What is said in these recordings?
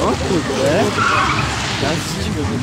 O kurde. Ja z dziwem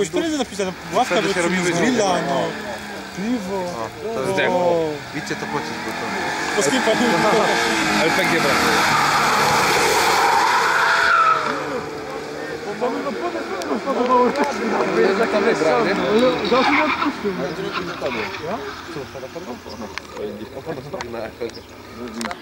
Jakbyś prędzej napisał, ławka by się robiły grilla, no. Piwo. O, to zdechło. Widzicie to pocisk, bo to... To skipa. LPG brakuje. Mamy go podać, Wiesz, jak tam wybrał, nie? Zawsze go odpuścił. Ale drugi za tobą. Co? Pada, pada, pada. Pada, pada, pada.